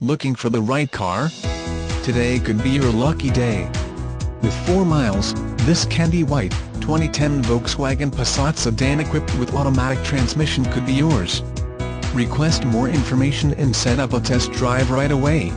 Looking for the right car? Today could be your lucky day. With 4 miles, this candy white, 2010 Volkswagen Passat sedan equipped with automatic transmission could be yours. Request more information and set up a test drive right away.